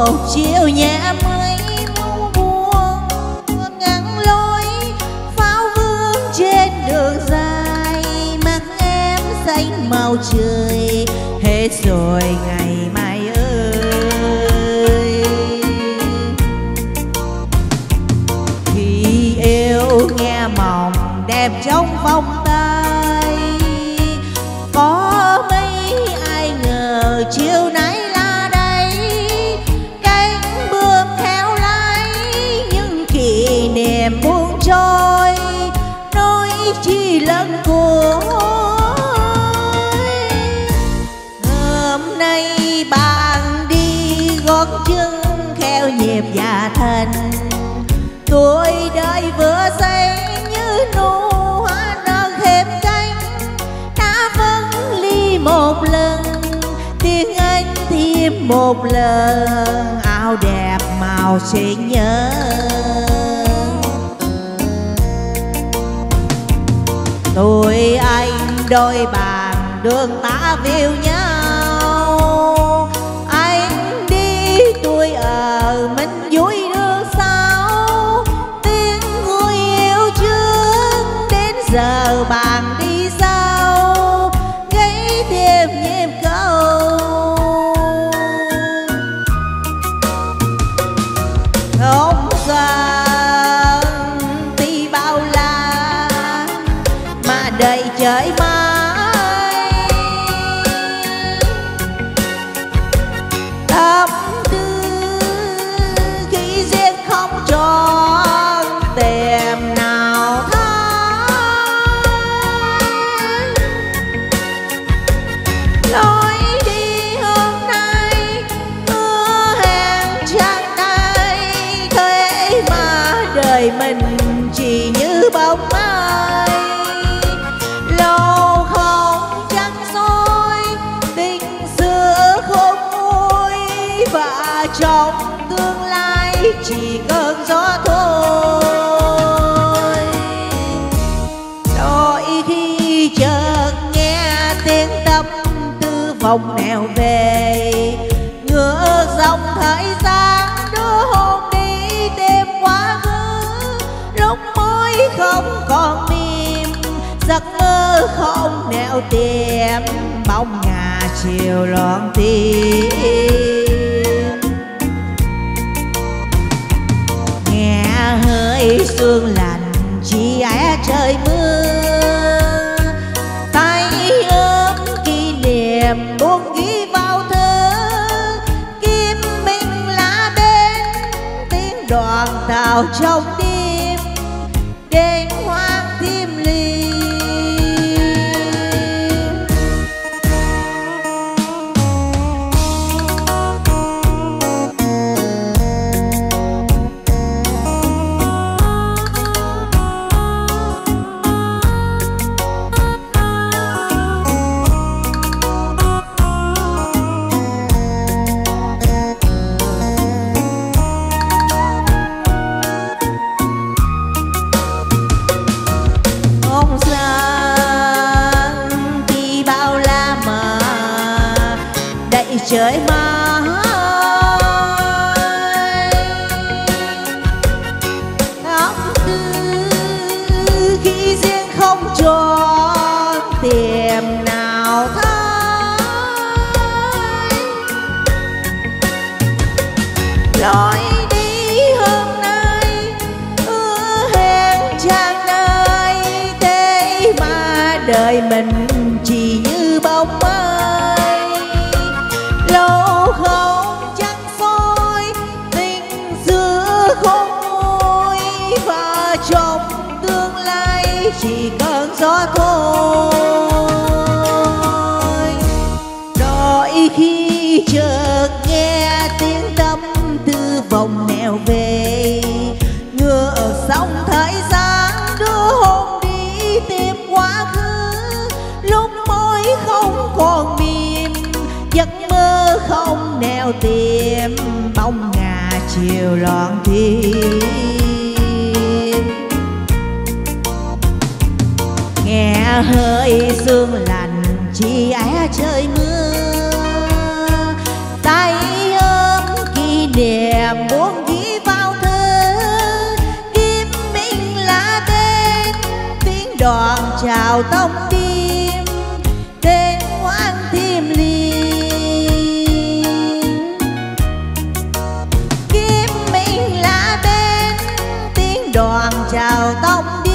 một chiều nhẹ mây muôn buông ngắn lối pháo vương trên đường dài mắt em xanh màu trời. Hết rồi ngày đất của hôm nay bạn đi gót chân theo nhịp già thành tuổi đời vừa xây như nụ hoa nở thêm cánh. Đã phân ly một lần, tiếng anh thêm một lần. Áo đẹp màu sẽ nhớ. Tôi anh đôi bàn đường ta viêu nhau. Anh đi tôi ở mình vui đưa sau tiếng người yêu trước đến giờ bàn đi mà mai mãi. Tâm tư khi giết không tròn tìm nào thay lối đi hôm nay mưa hẹn trăng tay, thế mà đời mình trong tương lai chỉ cơn gió thôi đôi khi chợt nghe tiếng tâm tư vòng nèo về ngỡ dòng thời gian đưa hồn đi đêm quá khứ. Lúc môi không còn mềm giấc mơ không nẻo tìm bóng nhà chiều loạn tim sương lạnh chỉ é trời mưa. Tay ước kỷ niệm, buông ghi vào thơ. Kim minh lá bên tiếng đoàn tàu trong đêm đầy trời mãi tư khi riêng không tròn tìm nào thấy lối đi hôm nay hẹn chẳng nơi thế mà đời mình chỉ như bóng mơ. Chỉ cần gió thôi. Đôi khi chợt nghe tiếng tâm tư vòng nèo về, ngựa sóng thời gian đưa hồn đi tìm quá khứ. Lúc môi không còn mềm giấc mơ không nẻo tìm, bóng ngà chiều loạn tim hơi sương lạnh chi é trời mưa. Tay ôm kỷ niệm buông ghi vào thơ Kim Minh là tên tiếng đoàn chào tông tim tên hoan tim ly kim Minh là tên tiếng đoàn chào tông tim.